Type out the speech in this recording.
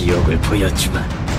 기억을 보였지만